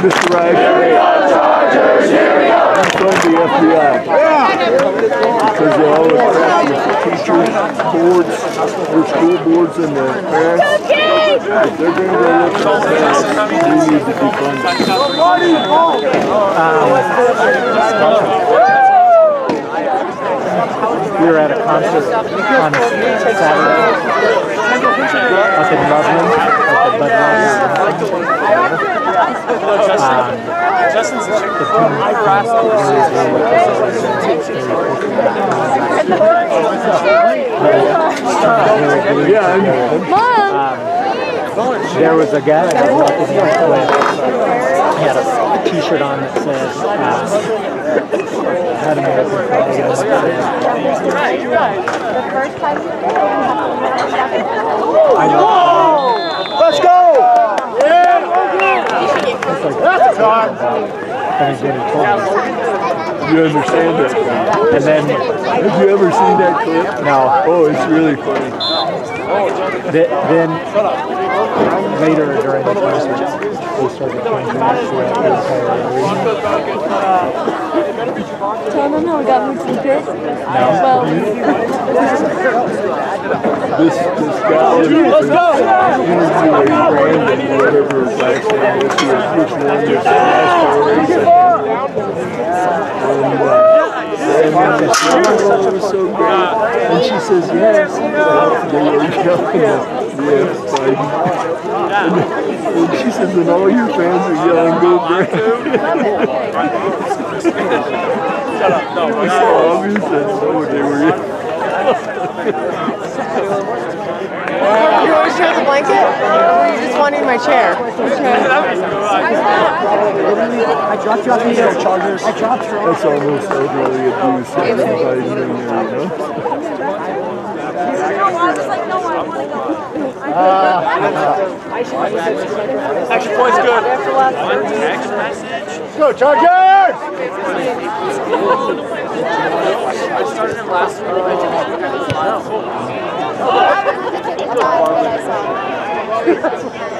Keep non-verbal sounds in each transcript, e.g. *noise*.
Mr. Ryan. Here we go, Chargers! Here we go! From the FBI. Yeah! Because they all attract the teachers, boards, the school boards, and the parents. If they're going to go look the parents, we need to be funded. We were at a concert on Saturday up in Loveland at the Bud Light. Justin's a chick. Yeah, and There was a guy I was walking in with, he had a t-shirt on that said, uh, had American let's And he did it. You understand that? And then, Have you ever seen that clip? no, Oh, it's really funny. th- then later during the concert, they started changing it the entire arena. Tell them how we got moved to the pit. Well, This this guy was interviewing Brandon, whatever his last name is, he was which one was the NASCAR race. And, uh, and then this girl was so great. And she says, yes. And they were yelling, yes, Biden. And, and she says, and all your fans are yelling, go Brandon. It's so obvious that's what they were yelling. You want to share the blanket? Or were you just wanting my chair? That's almost elderly abuse that everybody's doing there, you know? Extra ah. point's good. One text message. Go Chargers! I started him last *laughs*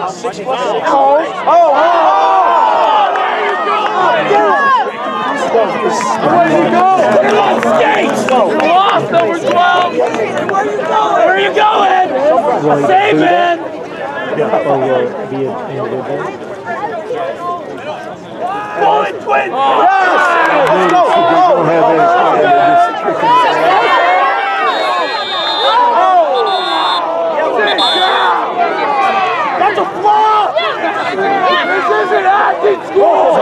Lost number 12. Where are you going? Will he Save boot it. it? Or will it be an individual? Bullet twin. Let's go! They don't have any, they're just tricking. That's a flop. This isn't acting school.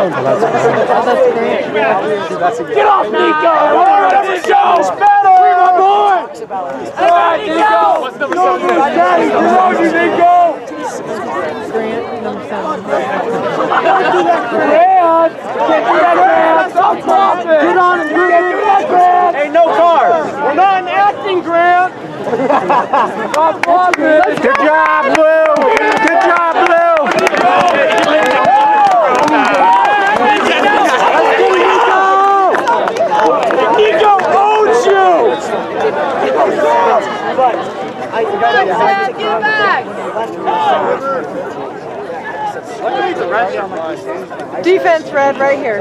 Get off Nico. Let's go. Better. My boy. All right, Nico. Number seven? Daddy, you know you, Nico. Grant. Can't do that, Grant. Stop dropping. Get on him, Grant. Can't do that, Grant. Hey, no card. We're not in acting, Grant. Stop. Good job, Blue! Good job, Blue! Nico owns you! get back. Defense red right here.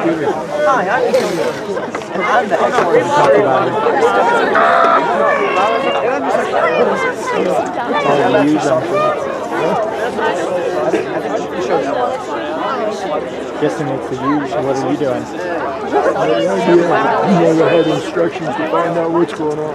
All you Guessing it's the you. What are you doing? You never had instructions to find out what's going on.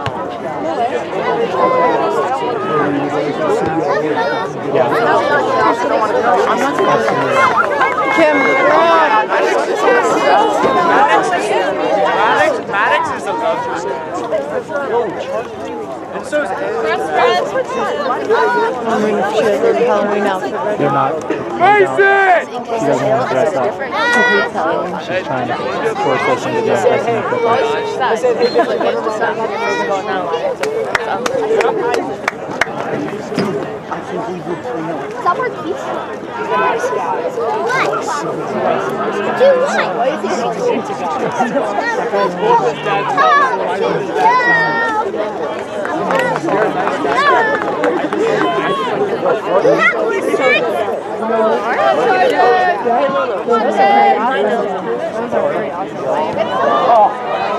Kim, Maddox is a love And so is Halloween shit, Halloween outfit. They're not. Mason! She doesn't want to dress up. Halloween. She's trying to force us into dressing up with her. Stop our keys. What? Do what? Think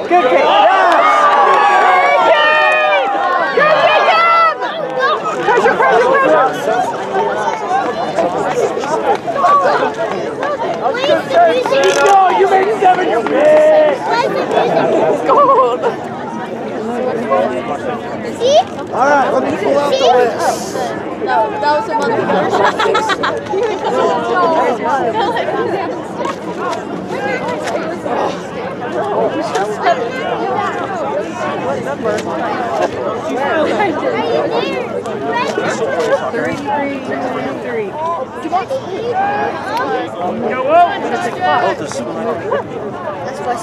Good kick. Pressure. No, you made seven, you bitch! See? All right, let me pull out the list. No, that was a some That's why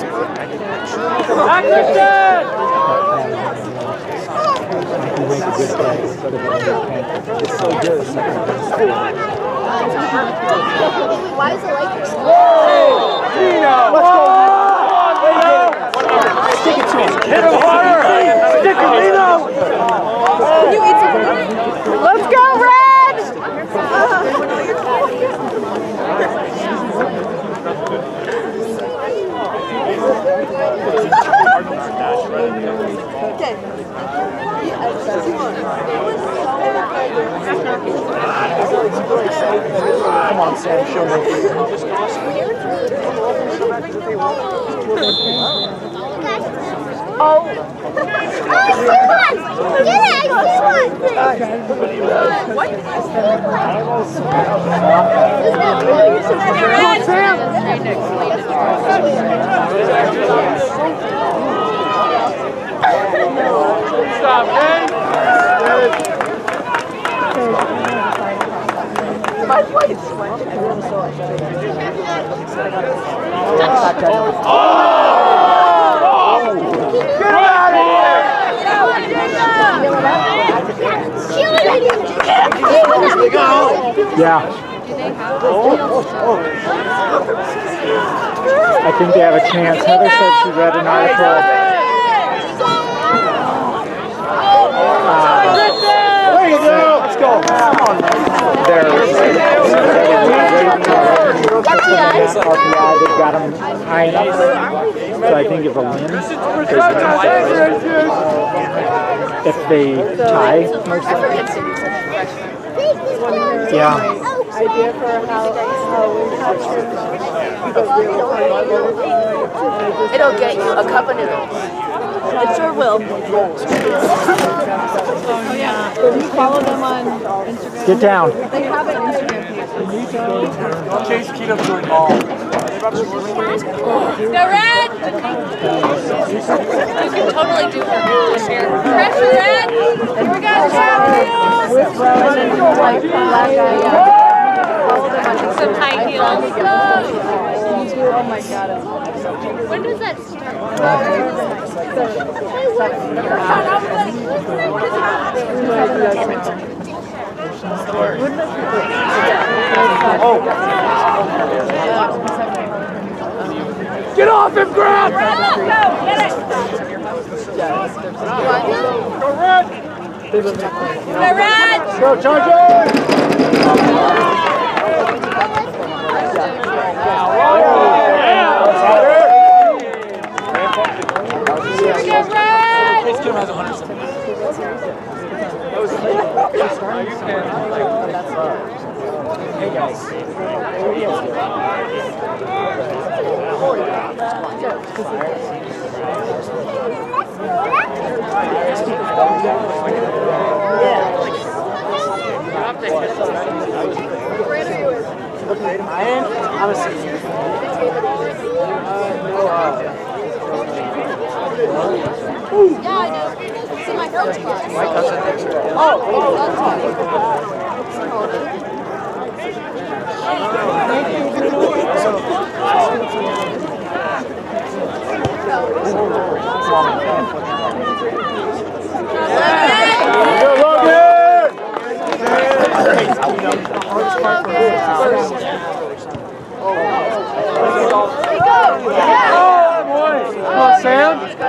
You make a good play, if you can't, it's so good. Why is the Lakers? Stick it to him. Hit him harder. Stick him, Lino. let's go Sam, show me. Oh, I see one! Yeah, I see one! Stop, Yeah. I think they have a chance. Heather said she read an article. There you go. Let's go. RPI, they've got them high enough. So I think if a win, if they tie, most likely. Yeah. Idea for how, how we It'll get you a cup of noodles. It sure will. Oh, yeah follow them on Instagram. Get down. They have an Instagram page. Chase Keto doing all. Go red! You can totally do her here. Pressure red! Here we go, on Instagram. Some high heels. Oh my god. When does that start? Get off him, Grant! Go, red! Go red! Go Chargers! Yeah, I do. It's in my friend's class. My cousin Go Logan! Come on, Sam. Good job, Nino.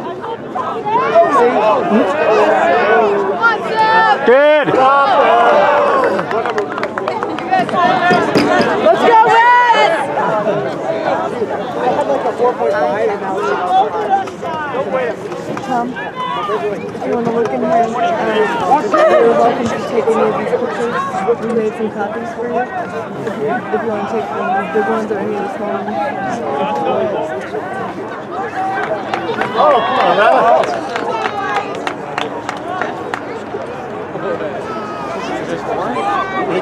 Good. Let's go red! Tom, if you want to look in here, uh, you're welcome to take any of these pictures. We made some copies for you. If you, if you want to take any of the big ones or any of the small ones. Oh, come on, man.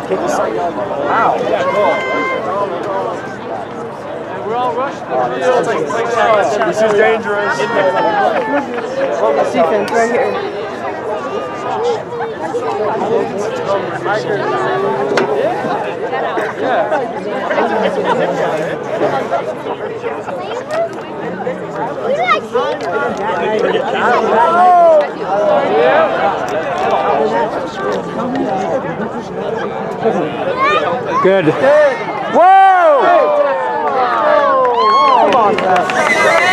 Wow. Yeah, We're all field. This is dangerous. Defense right here. Good. Whoa! Come on, man.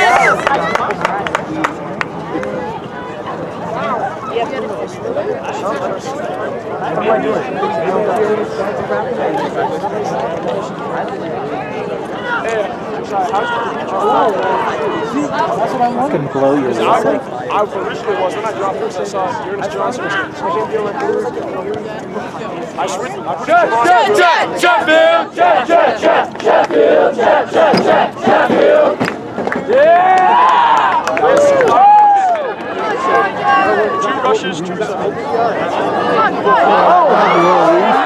Can blow your I, I originally was when I dropped this. I saw Ernest Johnson. I came here like I switched. I shut, shut, shut, Sheffield, shut, shut, shut, Sheffield. Yeah! Two rushes, two Come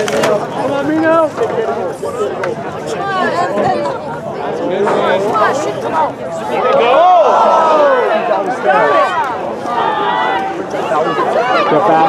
on, Mino. Go